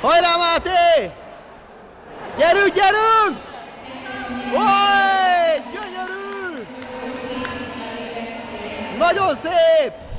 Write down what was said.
Hajrá Máté! Gyerünk, gyerünk! Oly! Gyönyörű! Nagyon szép!